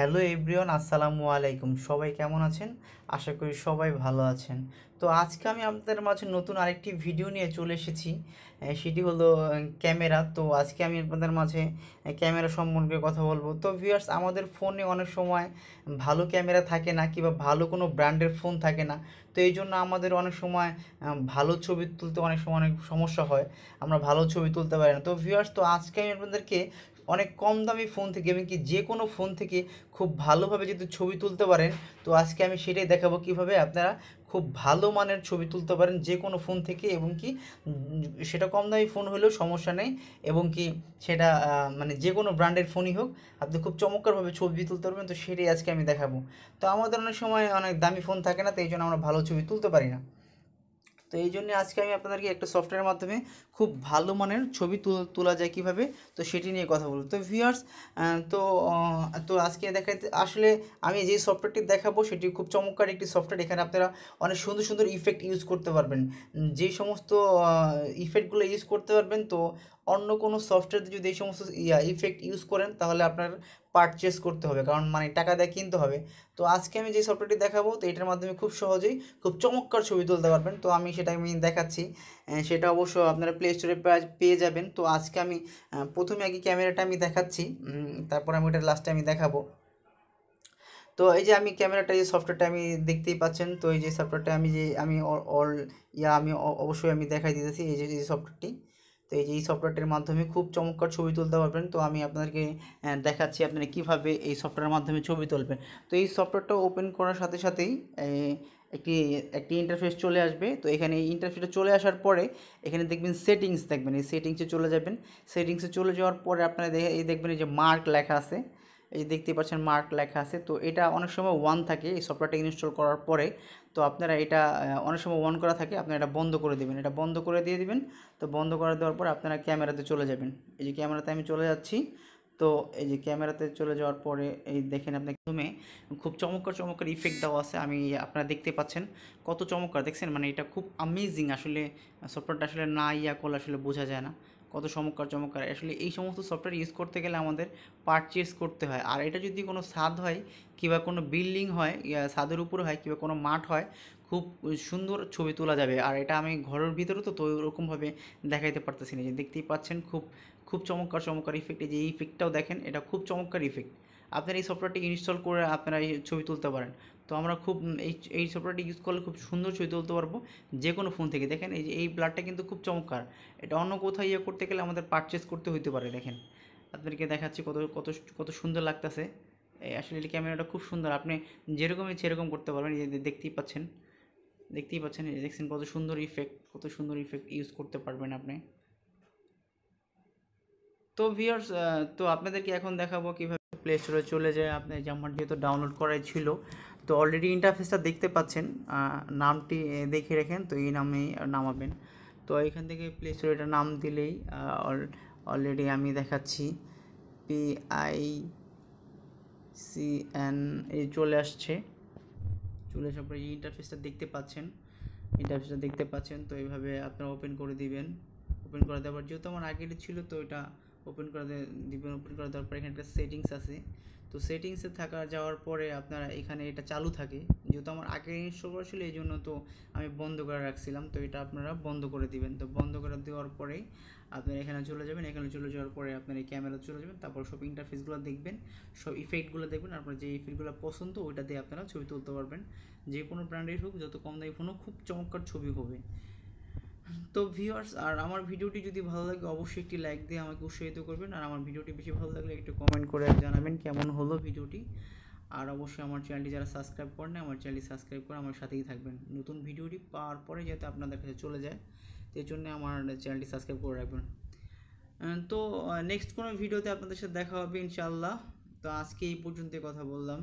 Hello everyone, আসসালামু আলাইকুম। সবাই কেমন আছেন? আশা করি সবাই ভালো আছেন। তো আজকে আমি আপনাদের মাঝে নতুন আরেকটি ভিডিও নিয়ে চলে এসেছি। সেটি হলো ক্যামেরা। তো আজকে আমি আপনাদের মাঝে ক্যামেরা সম্পর্কে কথা বলব। তো ভিউয়ার্স, আমাদের ফোনে অনেক সময় ভালো ক্যামেরা থাকে না কিংবা ভালো কোনো ব্র্যান্ডের ফোন থাকে না। তো এই জন্য আমাদের অনেক সময় ভালো ছবি তুলতে অনেক সময় অনেক সমস্যা হয়। আমরা ভালো ছবি তুলতে পারি না। তো ভিউয়ার্স, তো আজকে আমি আপনাদেরকে অনেক কম দামি ফোন থেকে এবং কি যে কোনো ফোন থেকে খুব ভালোভাবে যদি ছবি তুলতে পারেন, তো আজকে আমি সেটাই দেখাবো কীভাবে আপনারা খুব ভালো মানের ছবি তুলতে পারেন যে কোনো ফোন থেকে এবং কি সেটা কম দামি ফোন হলেও সমস্যা নেই এবং কি সেটা মানে যে কোনো ব্র্যান্ডের ফোনই হোক, আপনি খুব চমৎকারভাবে ছবি তুলতে পারবেন, তো সেটাই আজকে আমি দেখাবো। তো আমাদের অনেক সময় অনেক দামি ফোন থাকে না, তো এই জন্য আমরা ভালো ছবি তুলতে পারি না। তো এই জন্য আজকে আমি আপনাদেরকে একটা সফটওয়্যারের মাধ্যমে খুব ভালো মানের ছবি তুল- যায় কীভাবে, তো সেটি নিয়ে কথা বলব। তো ভিউয়ার্স তো তো আজকে দেখাতে আসলে আমি যে সফটওয়্যারটি দেখাবো সেটি খুব চমৎকার একটি সফটওয়্যার এখানে আপনারা অনেক সুন্দর সুন্দর ইফেক্ট ইউজ করতে পারবেন। যে সমস্ত ইফেক্টগুলো ইউজ করতে পারবেন, তো অন্য কোনো সফটওয়্যার যদি এই সমস্ত, ইয়া ইফেক্ট ইউজ করেন, তাহলে আপনার পারচেস করতে হবে। কারণ মানে টাকা দিয়ে কিনতে হবে। তো আজকে আমি যে সফটওয়্যারটি দেখাবো, তো এটার মাধ্যমে খুব সহজেই খুব চমৎকার ছবি তুলতে পারবেন। তো আমি সেটা আমি দেখাচ্ছি। সেটা অবশ্য আপনারা প্লে স্টোরে পেয়ে যাবেন। তো আজকে আমি প্রথমে আগে ক্যামেরাটা আমি দেখাচ্ছি। তারপর আমি ওটা লাস্টে আমি দেখাবো। তো এই যে আমি ক্যামেরাটা যে সফটওয়্যারটা আমি দেখতেই পাচ্ছেন। তো এই যে সফটওয়্যারটা আমি যে, আমি অল, ইয়া, আমি অবশ্যই আমি দেখাই দিতেছি। এই যে সফটওয়্যারটি তো এই যে এই সফটওয়্যারটির মাধ্যমে খুব চমৎকার ছবি তুলতে পারবেন। তো আমি আপনাদেরকে দেখাচ্ছি আপনারা কীভাবে এই সফটওয়্যারের মাধ্যমে ছবি তুলবেন। তো এই সফটওয়্যারটা ওপেন করার সাথে সাথেই একটি একটি ইন্টারফেস চলে আসবে। তো এখানে এই ইন্টারফেসটা চলে আসার পরে, এখানে দেখবেন সেটিংস দেখবেন। এই সেটিংসে চলে যাবেন। সেটিংসে চলে যাওয়ার পরে আপনারা দেখে, এই দেখবেন এই যে মার্ক লেখা আছে। এই দেখতে পাচ্ছেন মার্ক লেখা আছে, তো এটা অনেক সময় ওয়ান থাকে এই সফটওয়্যারটা ইনস্টল করার পরে। তো আপনারা এটা অনেক সময় ওয়ান করা থাকে, আপনারা এটা বন্ধ করে দেবেন। এটা বন্ধ করে দিয়ে দিবেন, তো বন্ধ করে দেওয়ার পরে আপনারা ক্যামেরাতে চলে যাবেন। এই যে ক্যামেরাতে আমি চলে যাচ্ছি, তো এই যে ক্যামেরাতে চলে যাওয়ার পরে এই দেখেন আপনি প্রথমে খুব চমৎকার চমৎকার ইফেক্ট দেওয়া আছে। আমি, আপনারা দেখতে পাচ্ছেন কত চমৎকার, দেখছেন? মানে এটা খুব আমেজিং আসলে সফটওয়্যারটা আসলে না ইয়া করলে আসলে বোঝা যায় না। কত চমৎকার চমৎকার আসলে এই সমস্ত সফটওয়্যার ইউজ করতে গেলে আমাদের পারচেস করতে হয়। আর এটা যদি কোনো স্বাদ হয় কিংবা কোনো বিল্ডিং হয় সাদের উপরে হয় কিংবা কোনো মাঠ হয়, খুব সুন্দর ছবি তোলা যাবে। আর এটা আমি ঘরের ভিতরে তো তো ওরকমভাবে দেখাইতে পারতেছি না। যে দেখতেই পাচ্ছেন, খুব খুব চমৎকার চমৎকার ইফেক্ট এই যে ইফেক্টটাও দেখেন, এটা খুব চমৎকার ইফেক্ট আপনারা এই সফটওয়্যারটি ইনস্টল করে আপনারা এই ছবি তুলতে পারেন। তো আমরা খুব এই এই সফটওয়্যারটি ইউজ করলে খুব সুন্দর ছবি তুলতে পারব যে কোনো ফোন থেকে। দেখেন এই যে, এই ব্লাডটা কিন্তু খুব চমৎকার। এটা অন্য কোথাও ইয়ে করতে গেলে আমাদের পারচেস করতে হইতে পারে, দেখেন। আপনাদেরকে দেখাচ্ছি কত কত কত সুন্দর লাগতেছে। আসলে এই ক্যামেরাটা খুব সুন্দর। আপনি যেরকমই সেরকম করতে পারবেন। দেখতেই পাচ্ছেন। দেখতেই পাচ্ছেন দেখছেন কত সুন্দর ইফেক্ট কত সুন্দর ইফেক্ট ইউজ করতে পারবেন আপনি। তো ভিউয়ার্স তো আপনাদেরকে এখন দেখাবো কীভাবে প্লে স্টোরে চলে যায়। আপনি যে আমার যেহেতু ডাউনলোড করাই ছিল, তো অলরেডি ইন্টারফেসটা দেখতে পাচ্ছেন। নামটি দেখে রেখেন, তো এই নামেই নামাবেন। তো এখান থেকে প্লে স্টোরে এটা নাম দিলেই অলরেডি আমি দেখাচ্ছি। পি আই সি এন এই চলে আসছে। চলে আসার পরে ইন্টারফেসটা দেখতে পাচ্ছেন। ইন্টারফেসটা দেখতে পাচ্ছেন, তো এইভাবে আপনারা ওপেন করে দিবেন। ওপেন করে দেওয়ার যেহেতু আমার আগের ছিল, তো এটা ওপেন করে দিবেন ওপেন করে দেওয়ার পরে এখানে একটা সেটিংস আছে। তো সেটিংসে থাকা, যাওয়ার পরে আপনারা এখানে এটা চালু থাকে। যেহেতু আমার আগে ইনস্টল করা ছিল এই জন্য তো আমি বন্ধ করে রাখছিলাম। তো এটা আপনারা বন্ধ করে দিবেন। তো বন্ধ করে দেওয়ার পরেই আপনারা এখানে চলে যাবেন। এখানে চলে যাওয়ার পরে আপনার এই ক্যামেরা চলে যাবেন। তারপর সব ইন্টারফেসগুলো দেখবেন। সব ইফেক্টগুলো দেখবেন। আপনার যে ইফেক্টগুলো পছন্দ, ওইটা দিয়ে আপনারা ছবি তুলতে পারবেন। যে কোনো ব্র্যান্ডের হোক, যত কম দামি ফোন হোক, খুব চমৎকার ছবি হবে। তো ভিউয়ার্স আর আমার ভিডিওটি যদি ভালো লাগে, অবশ্যই একটি লাইক দিয়ে আমাকে উৎসাহিত করবেন। আর আমার ভিডিওটি বেশি ভালো লাগলে একটু কমেন্ট করে জানাবেন কেমন হলো ভিডিওটি। আর অবশ্যই আমার চ্যানেলটি যারা সাবস্ক্রাইব করেন আমার চ্যানেলটি সাবস্ক্রাইব করে আমার সাথেই থাকবেন। নতুন ভিডিওটি পাওয়ার পরে যাতে আপনাদের কাছে চলে যায়, সেই জন্য আমার চ্যানেলটি সাবস্ক্রাইব করে রাখবেন। তো নেক্সট কোনো ভিডিওতে আপনাদের সাথে দেখা হবে ইনশাআল্লাহ। তো আজকে এই পর্যন্ত কথা বললাম।